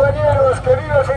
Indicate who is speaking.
Speaker 1: compañeros, queridos